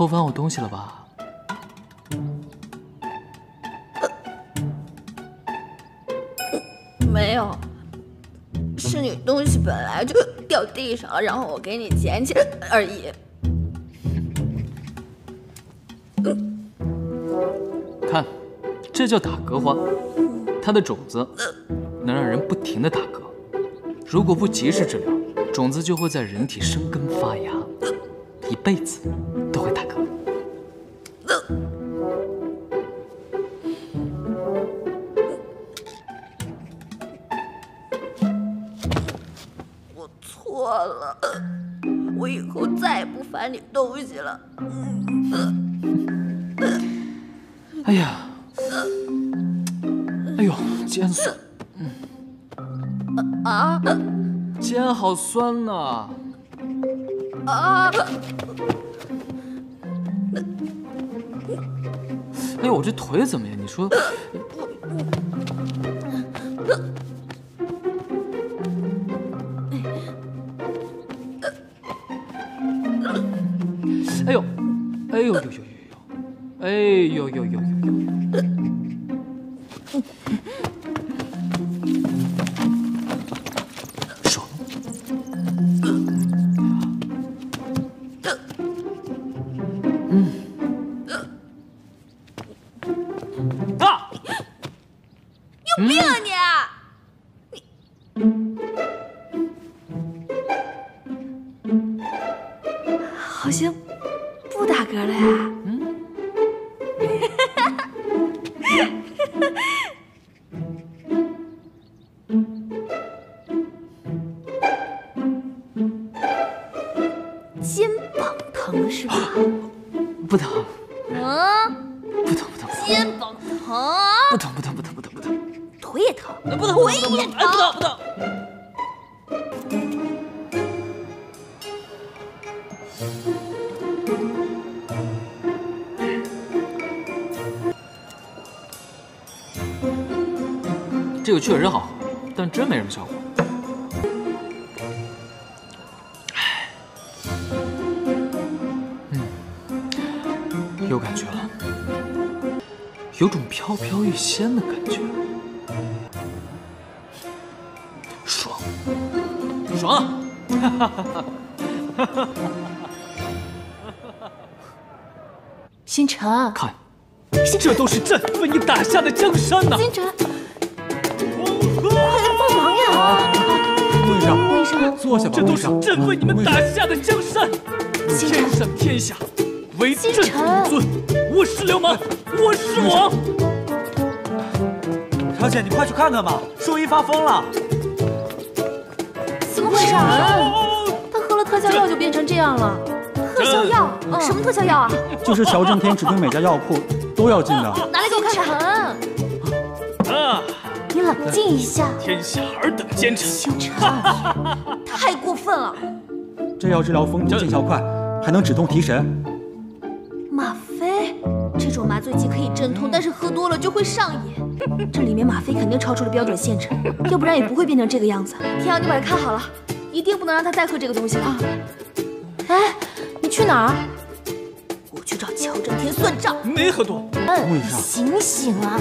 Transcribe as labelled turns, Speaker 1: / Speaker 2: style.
Speaker 1: 偷翻我东西了吧？
Speaker 2: 是你东西本来就掉地上了，然后我给你捡起来而已。
Speaker 1: 看，这叫打嗝花，它的种子能让人不停的打嗝，如果不及时治疗，种子就会在人体生根发芽，一辈子都会打嗝。
Speaker 2: 错了，我以后再也不翻你东西了。
Speaker 1: 哎呀，哎呦，肩酸，
Speaker 2: 啊
Speaker 1: 肩好酸呐、
Speaker 2: 啊！
Speaker 1: 哎呦，我这腿怎么样？你说，哎呦，哎呦呦呦呦呦，哎呦呦呦呦呦，爽！啊！
Speaker 2: 有病啊你！你好像不打嗝了呀？肩膀疼是吧？
Speaker 1: 不疼，
Speaker 2: 嗯，
Speaker 1: 不疼，不疼，
Speaker 2: 肩膀疼，
Speaker 1: 不疼，不疼，不疼，不疼，不疼，
Speaker 2: 腿也疼，
Speaker 1: 不疼，
Speaker 2: 腿也
Speaker 1: 不疼，哎，不疼，不疼。这个确实好，但真没什么效果。唉，嗯，有感觉了，有种飘飘欲仙的感觉，爽，爽！
Speaker 3: 星辰，
Speaker 1: 看，这都是朕为你打下的江山呐！
Speaker 3: 星辰，
Speaker 4: 魏上，
Speaker 3: 为什么？
Speaker 4: 坐下吧，
Speaker 1: 这都。是朕为你们打下的江山，天上天下，唯朕尊。我是流氓，我是王。
Speaker 4: 小姐，你快去看看吧，兽医发疯了。
Speaker 3: 怎么回事啊？他喝了特效药就变成这样了。特效药？
Speaker 2: 嗯
Speaker 3: 什么特效药啊？
Speaker 5: 就是乔正天指定每家药铺都要进的。
Speaker 3: 拿来给我看看。
Speaker 1: 啊，
Speaker 3: 你冷静一下，
Speaker 1: 天下尔等奸臣，
Speaker 3: 星辰。
Speaker 2: 太过分了！
Speaker 5: 这药治疗风毒见效快，还能止痛提神。
Speaker 2: 吗啡这种麻醉剂可以镇痛，但是喝多了就会上瘾。这里面吗啡肯定超出了标准限制，要不然也不会变成这个样子。天阳，你把它看好了，一定不能让他再喝这个东西了。
Speaker 3: 哎，你去哪儿？
Speaker 2: 我去找乔正天算账。
Speaker 1: 没喝多。
Speaker 3: 嗯，醒醒啊！